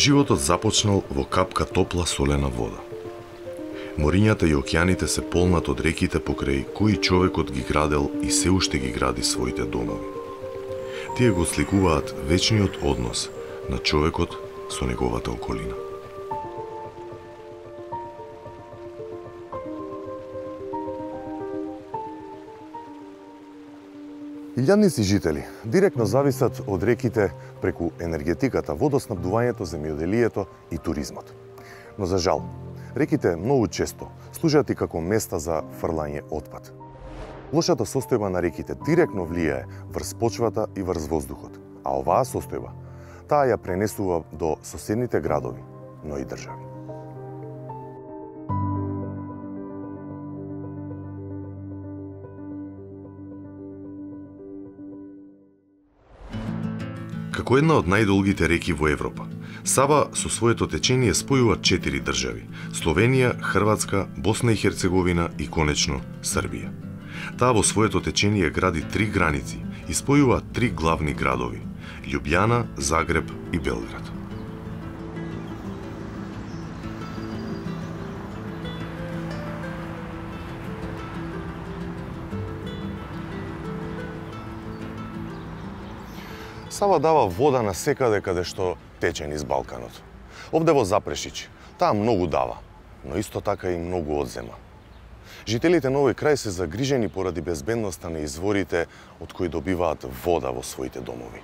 Животот започнал во капка топла солена вода. Морињата и океаните се полнат од реките покрај кои човекот ги градел и се уште ги гради своите домови. Тие го сликуваат вечниот однос на човекот со неговата околина. Илјадници жители директно зависат од реките преку енергетиката, водоснабдувањето, земјоделието и туризмот. Но за жал, реките многу често служат и како места за фрлање отпад. Лошата состојба на реките директно влијае врз почвата и врз воздухот, а оваа состојба таа ја пренесува до соседните градови, но и држави. Како една од најдолгите реки во Европа, Сава со своето течение спојува четири држави – Словенија, Хрватска, Босна и Херцеговина и конечно Србија. Таа во своето течение гради три граници и спојува три главни градови – Лјубјана, Загреб и Белград. Сава дава вода на секаде каде што тече низ Балканот. Овде во Запрешич, таа многу дава, но исто така и многу одзема. Жителите на овој крај се загрижени поради безбедноста на изворите од кои добиваат вода во своите домови.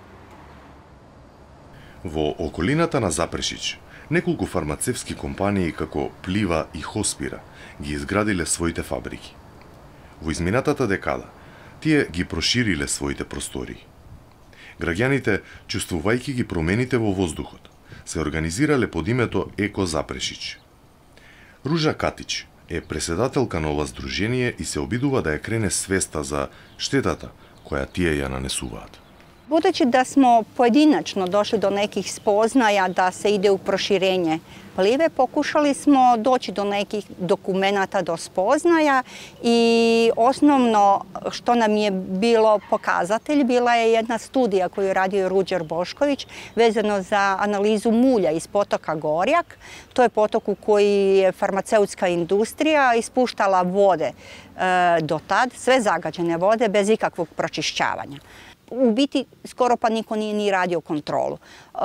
Во околината на Запрешич, неколку фармацевски компании како Плива и Хоспира ги изградиле своите фабрики. Во изминатата декада, тие ги прошириле своите простории. Граѓаните, чувствувајќи ги промените во воздухот, се организирале под името Еко Запрешич. Ружа Катич е преседателка на ова здружение и се обидува да ја крене свеста за штетата која тие ја нанесуваат. Budući да смо поединачно дошли до неких спознаја да се иде у проширење plive, pokušali smo doći do nekih dokumenata, do spoznaja i osnovno što nam je bilo pokazatelj bila je jedna studija koju je radio Ruđer Bošković vezano za analizu mulja iz potoka Gorjak. To je potok u koji je farmaceutska industrija ispuštala vode e, do tad, sve zagađene vode bez ikakvog pročišćavanja u biti skoro pa niko nije ni radio kontrolu. E,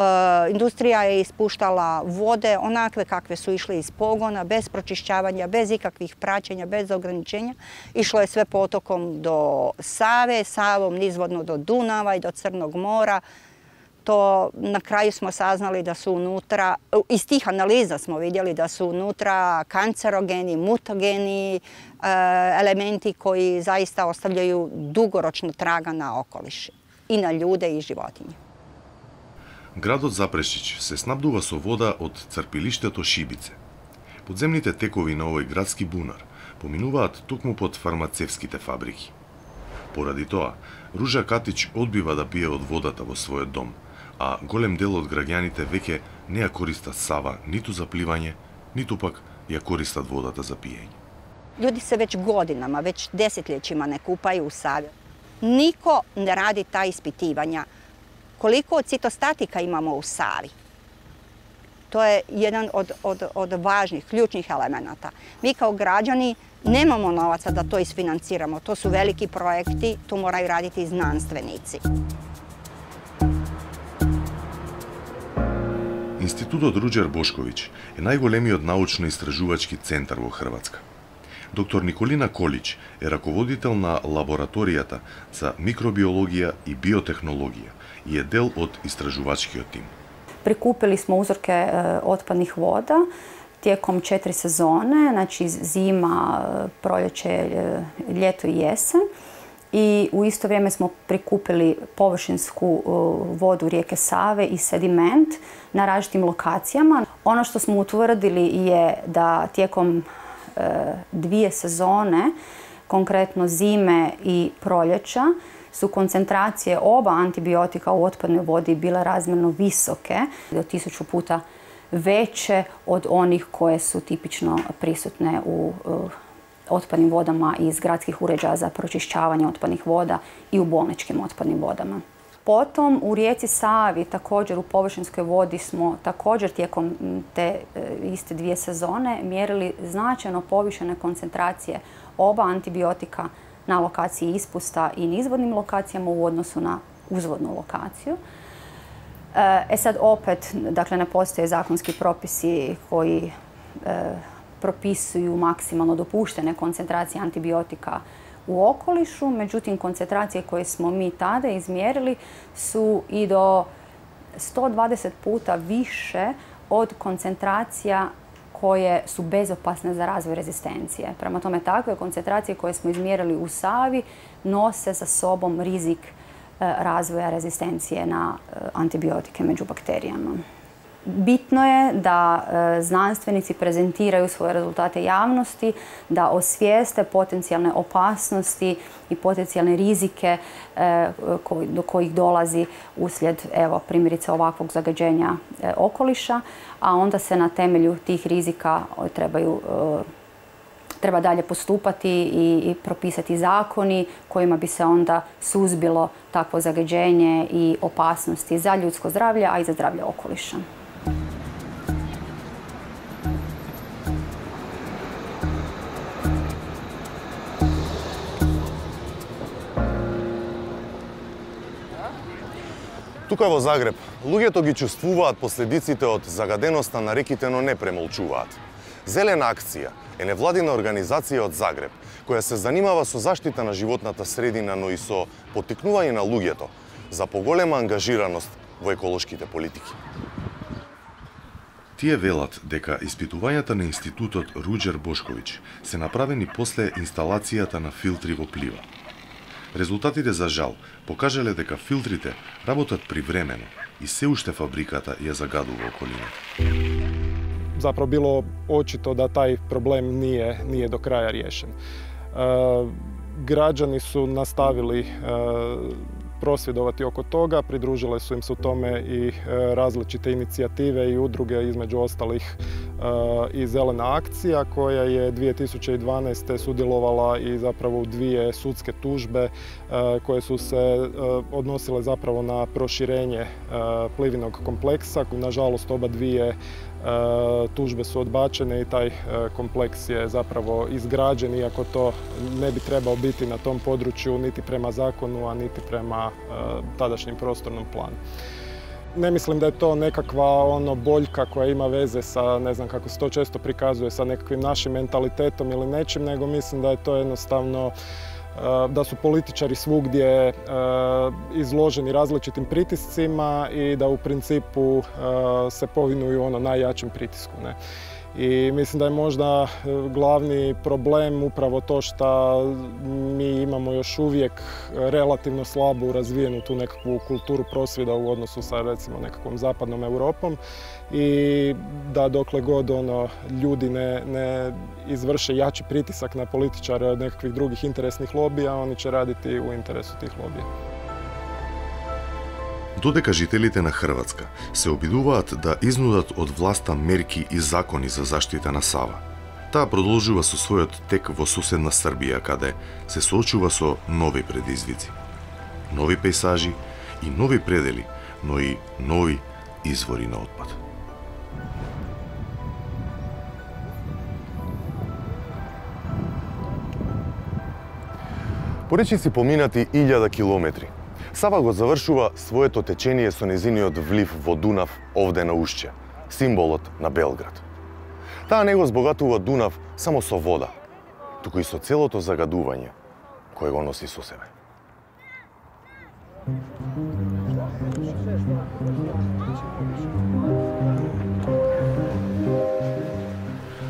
industrija je ispuštala vode onakve kakve su išle iz pogona, bez pročišćavanja, bez ikakvih praćenja, bez ograničenja. Išlo je sve potokom do Save, Savom nizvodno do Dunava i do Crnog mora. Што на крај smo сазнали да su унутра, из тих анализа smo видели да su унутра канцерогени, мутогени, елементи кои заиста остављају dugoročno трага на околиш и на луѓе и životinje. Градот Запрешич се снабдува со вода од црпилиштето Шибице. Подземните текови на овој градски бунар поминуваат токму под фармацевските фабрики. Поради тоа, Ружа Катич одбива да пие од водата во својот дом, а голем дел од граѓаните веќе не ја користат Сава ниту за пливање, ниту пак ја користат водата за пиење. Ljudi se već godinama, već desetljećima ne kupaju u Savi. Niko ne radi ta ispitivanja. Koliko citostatika imamo u Savi? To je jedan od, od, od važnih, ključnih elemenata. Mi kao građani nemamo novaca da to isfinanciramo. To su veliki projekti, tu moraju raditi znanstvenici. Институтот Руđер Бошковиќ е најголемиот научно-истражувачки центар во Хрватска. Доктор Николина Колич е раководител на лабораторијата за микробиологија и биотехнологија и е дел од истражувачкиот тим. Прикупили смо узорке отпадних вода voda tijekom četiri sezone, znači zima, proljeće, e, ljeto i jesen. I u isto vrijeme smo prikupili površinsku e, vodu rijeke Save i sediment na različitim lokacijama. Ono što smo utvrdili je da tijekom dvije sezone, konkretno zime i proljeća, su koncentracije oba antibiotika u otpadnoj vodi bile razmjerno visoke, do tisuću puta veće od onih koje su tipično prisutne u otpadnim vodama iz gradskih uređaja za pročišćavanje otpadnih voda i u bolničkim otpadnim vodama. Potom u rijeci Savi, također u površinskoj vodi smo također tijekom te e, iste dvije sezone mjerili značajno povišene koncentracije oba antibiotika na lokaciji ispusta i nizvodnim lokacijama u odnosu na uzvodnu lokaciju. E sad opet, dakle, ne postoje zakonski propisi koji e, propisuju maksimalno dopuštene koncentracije antibiotika u okolišu, međutim koncentracije koje smo mi tada izmjerili su i do 120 puta više od koncentracija koje su bezopasne za razvoj rezistencije. Prema tome, takve koncentracije koje smo izmjerili u Savi nose sa sobom rizik e, razvoja rezistencije na e, antibiotike među bakterijama. Bitno je da e, znanstvenici prezentiraju svoje rezultate javnosti, da osvijeste potencijalne opasnosti i potencijalne rizike e, do kojih dolazi uslijed evo, primjerice ovakvog zagađenja e, okoliša, a onda se na temelju tih rizika trebaju treba dalje postupati i, i propisati zakoni kojima bi se onda suzbilo takvo zagađenje i opasnosti za ljudsko zdravlje, a i za zdravlje okoliša. Тука во Загреб, луѓето ги чувствуваат последиците од загаденоста на реките, но не премолчуваат. Зелена акција е невладина организација од Загреб, која се занимава со заштита на животната средина, но и со потикнување на луѓето за поголема ангажираност во еколошките политики. Тие велат дека испитувањата на институтот Руџер Бошковиќ се направени после инсталацијата на филтри во Плива. Резултатите за жал покажале дека филтрите работат привремено и се уште фабриката ја загадува околината. Заправо било очито да тај проблем ние ние до краја решен. Е, граѓани су наставили е, prosvjedovati oko toga. Pridružile su im se u tome i e, različite inicijative i udruge, između ostalih e, i Zelena akcija koja je 2012. sudjelovala i zapravo u dvije sudske tužbe e, koje su se odnosile zapravo na proširenje plivinog kompleksa. Nažalost, oba dvije tužbe su odbačene i taj e, kompleks je zapravo izgrađen, iako to ne bi trebao biti na tom području niti prema zakonu, a niti prema e, tadašnjem prostornom planu. Ne mislim da je to nekakva ono boljka koja ima veze sa, ne znam kako se to često prikazuje, sa nekakvim našim mentalitetom ili nečim, nego mislim da je to jednostavno da su političari svugdje eh, izloženi različitim pritiscima i da u principu eh, se povinuju ono najjačem pritisku. I mislim da je možda glavni problem upravo to što mi imamo još uvijek relativno slabu razvijenu tu nekakvu kulturu prosvjeda u odnosu sa recimo nekakvom zapadnom Europom i da dokle god ono, ljudi ne, ne izvrše jači pritisak na političare od nekakvih drugih interesnih lobija, oni će raditi u interesu tih lobija. Додека жителите на Хрватска се обидуваат да изнудат од власта мерки и закони за заштита на Сава, таа продолжува со својот тек во соседна Србија, каде се соочува со нови предизвици. Нови пейсажи и нови предели, но и нови извори на отпад. Поречи си поминати илјада километри. Сава го завршува своето течение со незиниот влив во Дунав овде на Ушче, символот на Белград. Таа не го збогатува Дунав само со вода, туку и со целото загадување кое го носи со себе.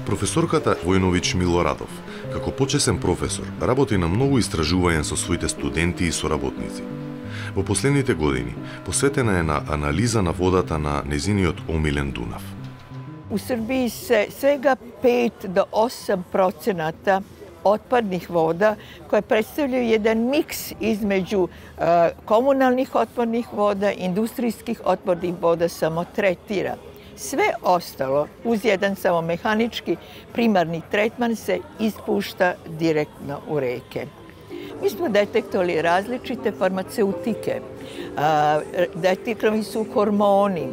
Професорката Војновиќ Милорадов Како почесен професор, работи на многу истражувања со своите студенти и соработници. Во последните години посветена е на анализа на водата на незиниот омилен Дунав. У Србији се свега 5 до 8 procenata otpadnih voda koje predstavljaju jedan miks između komunalnih otpadnih voda, industrijskih otpadnih voda samo tretira. Sve ostalo, uz jedan samo mehanički primarni tretman, se ispušta direktno u reke. Mi smo detektovali različite farmaceutike, detektovali su hormoni,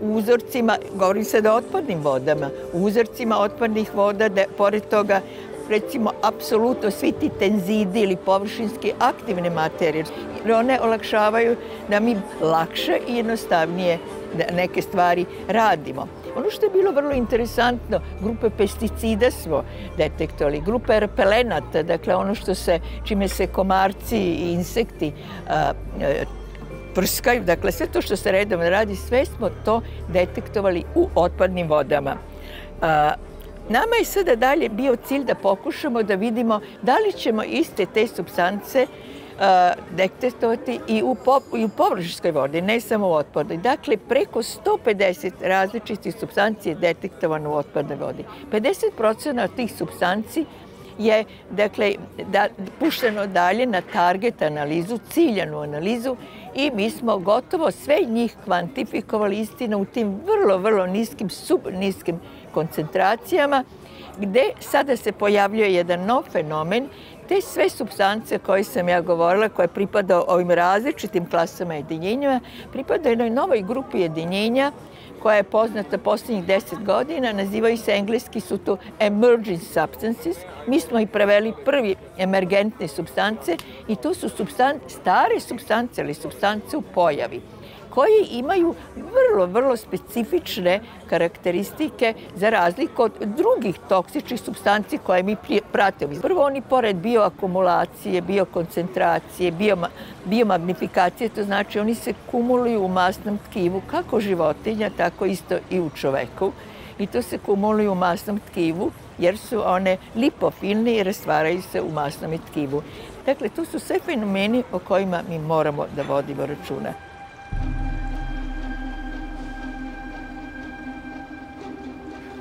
uzorcima, govorim sad o otpadnim vodama, uzorcima otpadnih voda, pored toga recimo, apsolutno svi ti tenzidi ili površinski aktivne materije, one olakšavaju da mi lakše i jednostavnije neke stvari radimo. Ono što je bilo vrlo interesantno, grupe pesticida smo detektovali, grupe repelenata, dakle ono što se, čime se komarci i insekti prskaju, dakle sve to što se redovno radi, sve smo to detektovali u otpadnim vodama. Nama je sada dalje bio cilj da pokušamo da vidimo da li ćemo iste te substance detektovati i u, površinskoj vodi, ne samo u otpadnoj. Dakle, preko 150 različitih substanci je detektovano u otpadnoj vodi. 50% tih substanci je dakle, da, pušteno dalje na target analizu, ciljanu analizu i mi smo gotovo sve njih kvantifikovali istina u tim vrlo, vrlo niskim, subniskim koncentracijama gde sada se pojavljuje jedan nov fenomen te sve substance koje sam ja govorila, koje pripada ovim različitim klasama jedinjenja, pripada jednoj novoj grupi jedinjenja koja je poznata poslednjih deset godina, nazivaju se engleski su to emerging substances. Mi smo i preveli prvi emergentne substance i to su stare substance ili substance u pojavi koji imaju vrlo, vrlo specifične karakteristike za razliku od drugih toksičnih substanci koje mi pratimo. Prvo, oni pored bioakumulacije, biokoncentracije, bioma, biomagnifikacije, to znači oni se kumuluju u masnom tkivu kako životinja, tako isto i u čoveku. I to se kumuluju u masnom tkivu jer su one lipofilne i rastvaraju se u masnom tkivu. Dakle, to su sve fenomeni o kojima mi moramo da vodimo računa.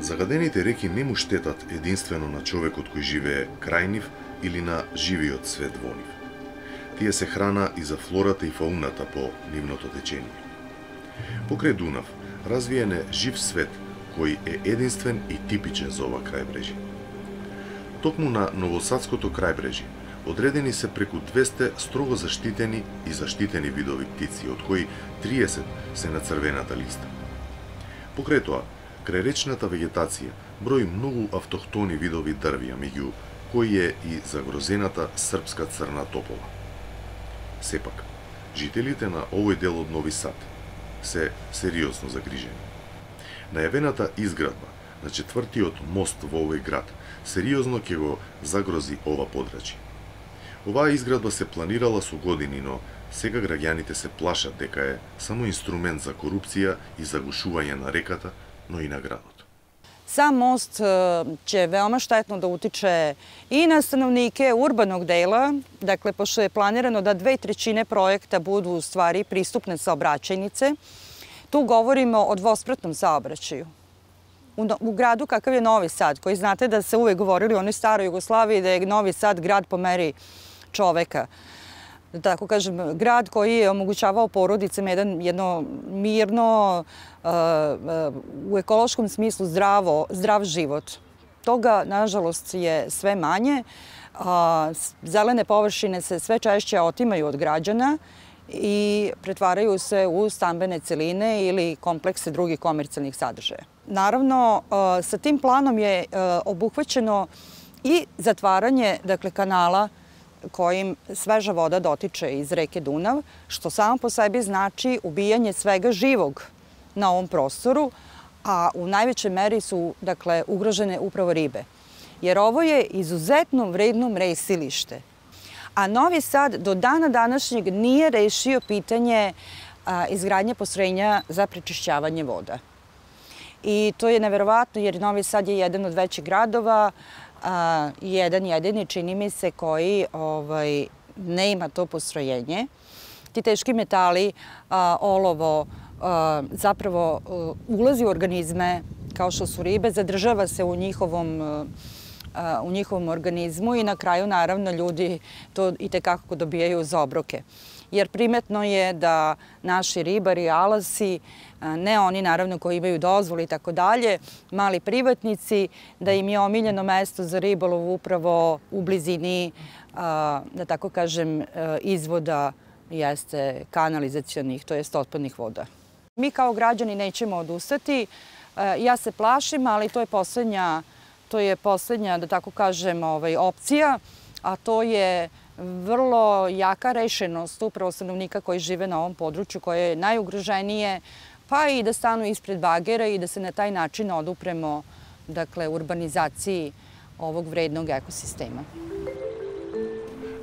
Загадените реки не му штетат единствено на човекот кој живее крај нив или на живиот свет во нив. Тие се храна и за флората и фауната по нивното течение. Покрај Дунав развиен е жив свет кој е единствен и типичен за ова крајбрежје. Токму на Новосадското крајбрежје одредени се преку 200 строго заштитени и заштитени видови птици, од кои 30 се на црвената листа. Покрај тоа, Крај речната вегетација брои многу автохтони видови дрвја, меѓу кои е и загрозената српска црна топола. Сепак, жителите на овој дел од Нови Сад се сериозно загрижени. Најавената изградба на четвртиот мост во овој град сериозно ќе го загрози ова подрачје. Оваа изградба се планирала со години, но сега граѓаните се плашат дека е само инструмент за корупција и загушување на реката no i na gradu. Sam most e, će veoma štetno da utiče i na stanovnike urbanog dela, dakle, pošto je planirano da dve trećine projekta budu u stvari pristupne saobraćajnice, tu govorimo o dvospratnom saobraćaju. U, gradu kakav je Novi Sad, koji znate da se uvek govorili o onoj staroj Jugoslaviji, da je Novi Sad grad po meri čoveka da tako kažem, grad koji je omogućavao porodicama jedan, jedno mirno, uh, uh, u ekološkom smislu zdravo, zdrav život. Toga, nažalost, je sve manje. Zelene površine se sve češće otimaju od građana i pretvaraju se u stambene celine ili komplekse drugih komercijalnih sadržaja. Naravno, sa tim planom je obuhvaćeno i zatvaranje dakle, kanala kojim sveža voda dotiče iz reke Dunav, što samo po sebi znači ubijanje svega živog na ovom prostoru, a u najvećoj meri su dakle, ugrožene upravo ribe. Jer ovo je izuzetno vredno mresilište. A Novi Sad do dana današnjeg nije rešio pitanje izgradnje postrojenja za prečišćavanje voda. I to je neverovatno jer Novi Sad je jedan od većih gradova, jedan jedini, čini mi se, koji ovaj, ne ima to postrojenje. Ti teški metali, olovo, zapravo a, ulazi u organizme kao što su ribe, zadržava se u njihovom u njihovom organizmu i na kraju naravno ljudi to i tekako dobijaju uz obroke. Jer primetno je da naši ribari, alasi, ne oni naravno koji imaju dozvoli i tako dalje, mali privatnici, da im je omiljeno mesto za ribolov upravo u blizini, da tako kažem, izvoda jeste kanalizacijonih, to jest otpadnih voda. Mi kao građani nećemo odustati. Ja se plašim, ali to je poslednja, to je poslednja, da tako kažem, ovaj, opcija, a to je vrlo jaka rešenost upravo stanovnika koji žive na ovom području koje je najugroženije, pa i da stanu ispred bagera i da se na taj način odupremo dakle, urbanizaciji ovog vrednog екосистема.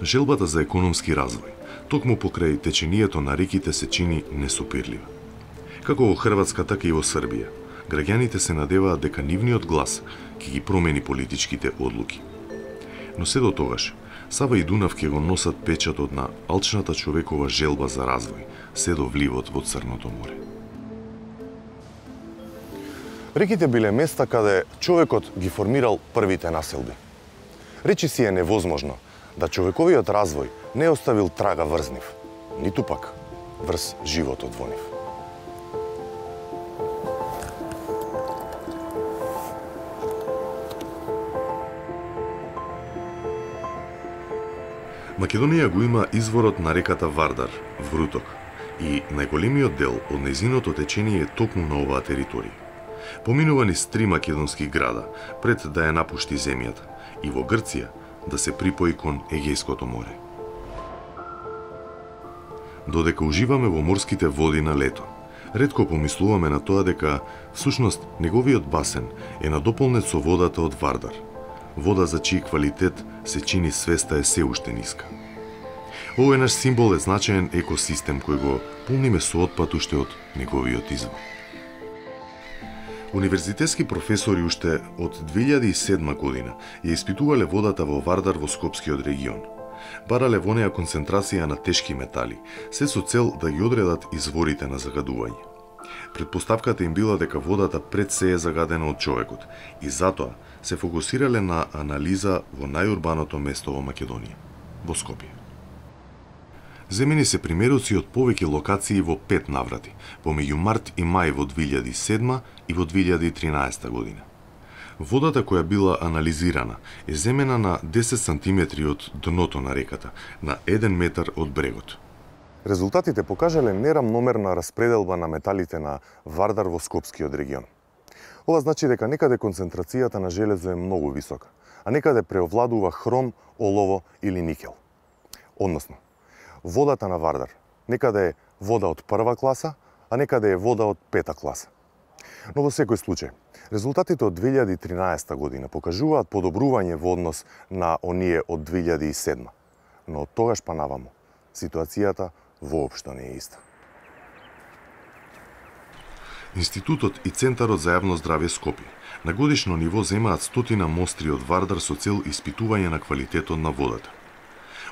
Желбата за економски развој, токму покрај теченијето на реките се чини несупирлива. Како во Хрватска, така и во Србија, граѓаните се надеваат дека нивниот глас ќе ги промени политичките одлуки. Но се до тогаш, Сава и Дунав ќе го носат печатот на алчната човекова желба за развој, се до вливот во Црното море. Реките биле места каде човекот ги формирал првите населби. Речи си е невозможно да човековиот развој не оставил трага врз нив, ниту пак врз животот во нив. Македонија го има изворот на реката Вардар, Вруток, и најголемиот дел од незиното течение е токму на оваа територија. Поминува низ три македонски града пред да ја напушти земјата и во Грција да се припои кон Егејското море. Додека уживаме во морските води на лето, редко помислуваме на тоа дека всушност неговиот басен е надополнет со водата од Вардар, вода за чиј квалитет се чини свеста е се уште ниска. Овој наш символ е значаен екосистем кој го пулниме со отпад уште од неговиот извор. Универзитетски професори уште од 2007 година ја испитувале водата во Вардар во Скопскиот регион. Барале во неја концентрација на тешки метали, се со цел да ги одредат изворите на загадување. Предпоставката им била дека водата пред се е загадена од човекот и затоа се фокусирале на анализа во најурбаното место во Македонија, во Скопје. Земени се примероци од повеќе локации во пет наврати, помеѓу март и мај во 2007 и во 2013 година. Водата која била анализирана е земена на 10 сантиметри од дното на реката, на 1 метар од брегот. Резултатите покажале нерамномерна распределба на металите на Вардар во Скопскиот регион. Ова значи дека некаде концентрацијата на железо е многу висока, а некаде преовладува хром, олово или никел. Односно, водата на Вардар некаде е вода од прва класа, а некаде е вода од пета класа. Но во секој случај, резултатите од 2013 година покажуваат подобрување во однос на оние од 2007. Но од тогаш па наваму, ситуацијата воопшто не е иста. Институтот и Центарот за јавно здравје Скопје на годишно ниво земаат стотина мостри од Вардар со цел испитување на квалитетот на водата.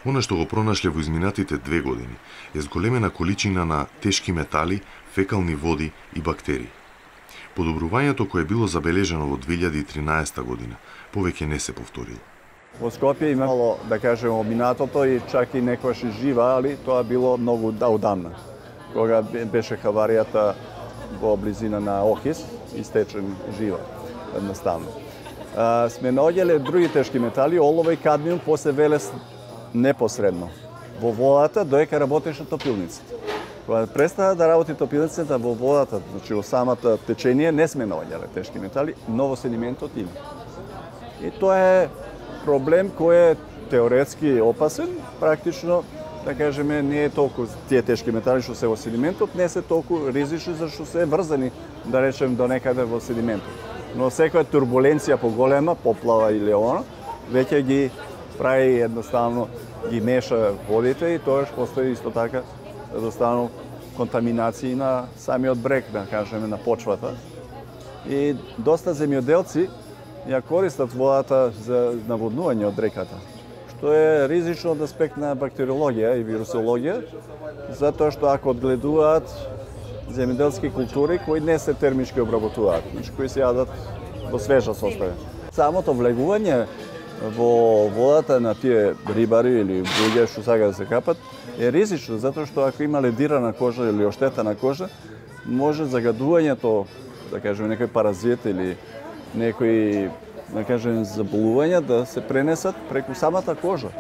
Она што го пронашле во изминатите две години е зголемена количина на тешки метали, фекални води и бактерии. Подобрувањето кое било забележано во 2013 година повеќе не се повторило. Во Скопје имало, да кажеме, минатото и чак и некојаш и жива, али тоа било многу одамна. Кога беше хаваријата во близина на Охис, истечен жива, едноставно. А, сме наоѓале други тешки метали, олово и кадмиум, после велес непосредно во водата доека работеше топилницата. Кога престана да работи топилницата во водата, значи во самата течение не сме наоѓале тешки метали, но во седиментот има. И тоа е проблем кој е теоретски опасен, практично да кажеме, не е толку тие тешки метали што се во седиментот, не се толку ризични зашто се врзани, да речем, до некаде во седиментот. Но секоја турбуленција поголема, поплава или оно, веќе ги прави едноставно ги меша водите и тоа што постои исто така едноставно контаминации на самиот брег, да кажеме, на почвата. И доста земјоделци ја користат водата за наводнување од реката, што е ризично од аспект на бактериологија и вирусологија, затоа што ако одгледуваат земјоделски култури кои не се термички обработуваат, значи кои се јадат во свежа состојба. Самото влегување во водата на тие рибари или луѓе што сакаат да се капат е ризично затоа што ако има ледирана кожа или оштетена кожа, може загадувањето, да кажеме некој паразит или некои да кажем заболувања да се пренесат преку самата кожа.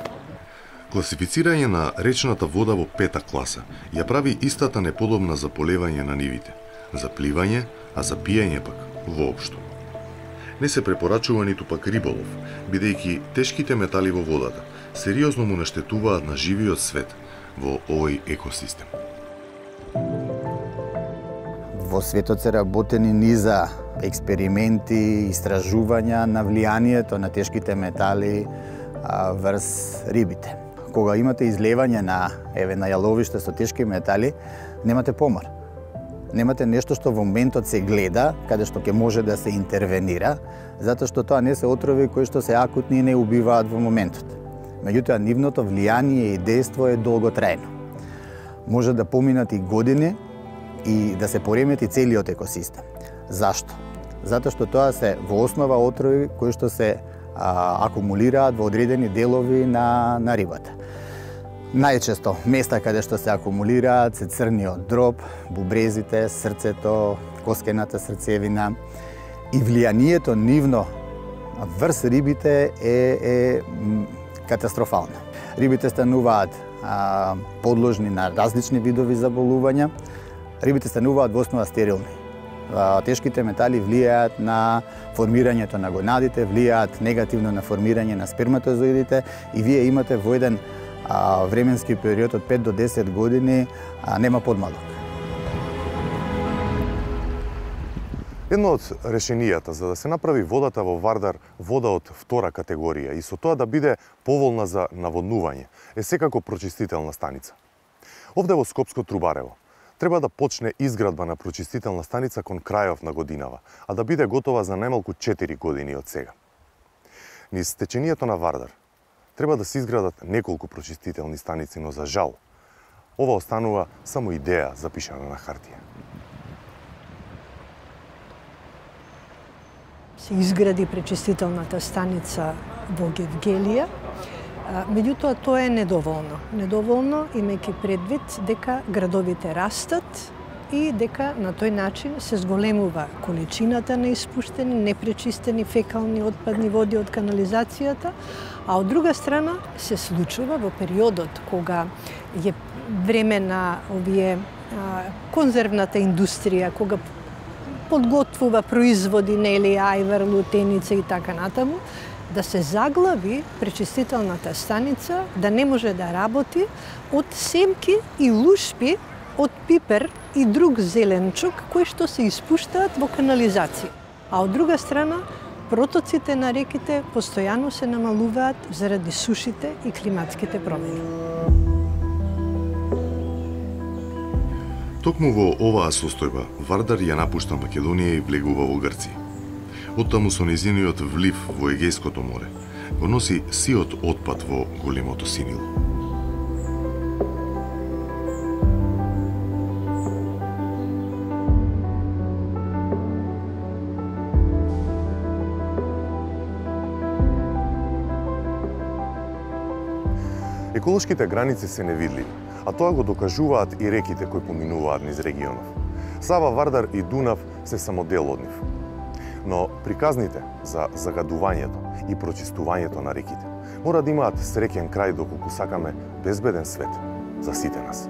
Класифицирање на речната вода во пета класа ја прави истата неподобна за полевање на нивите, за пливање, а за пиење пак воопшто. Не се препорачува ниту пак риболов, бидејќи тешките метали во водата сериозно му наштетуваат на живиот свет во овој екосистем. Во светот се работени низа експерименти, истражувања на влијанието на тешките метали врз рибите. Кога имате излевање на еве на јаловиште со тешки метали, немате помор. Немате нешто што во моментот се гледа, каде што ќе може да се интервенира, затоа што тоа не се отрови кои што се акутни и не убиваат во моментот. Меѓутоа, нивното влијание и дејство е долготрајно. Може да поминат и години и да се поремети целиот екосистем. Зашто? Затоа што тоа се во основа отрови кои што се а, акумулираат во одредени делови на, на рибата. Најчесто места каде што се акумулираат се црниот дроб, бубрезите, срцето, коскената срцевина и влијанието нивно врз рибите е, е катастрофално. Рибите стануваат а, подложни на различни видови заболувања, рибите стануваат во основа стерилни тешките метали влијаат на формирањето на гонадите, влијаат негативно на формирање на сперматозоидите и вие имате во еден временски период од 5 до 10 години нема подмалок. Едно од решенијата за да се направи водата во Вардар вода од втора категорија и со тоа да биде поволна за наводнување е секако прочистителна станица. Овде во Скопско Трубарево треба да почне изградба на прочистителна станица кон крајов на годинава, а да биде готова за најмалку 4 години од сега. Низ течението на Вардар треба да се изградат неколку прочистителни станици, но за жал, ова останува само идеја запишана на хартија. Се изгради пречистителната станица во Гевгелија, Меѓутоа, тоа е недоволно. Недоволно, имајќи предвид дека градовите растат и дека на тој начин се зголемува количината на испуштени, непречистени фекални отпадни води од канализацијата, а од друга страна се случува во периодот кога е време на овие а, конзервната индустрија, кога подготвува производи, нели, ајвар, лутеница и така натаму, да се заглави пречистителната станица, да не може да работи од семки и лушпи од пипер и друг зеленчук кои што се испуштаат во канализација. А од друга страна, протоците на реките постојано се намалуваат заради сушите и климатските промени. Токму во оваа состојба, Вардар ја напушта Македонија и влегува во Грција. Оттаму со низиниот влив во Егејското море, го носи сиот отпад во големото синило. Еколошките граници се невидливи, а тоа го докажуваат и реките кои поминуваат низ регионов. Сава, Вардар и Дунав се само дел од нив но приказните за загадувањето и прочистувањето на реките мора да имаат среќен крај доколку сакаме безбеден свет за сите нас.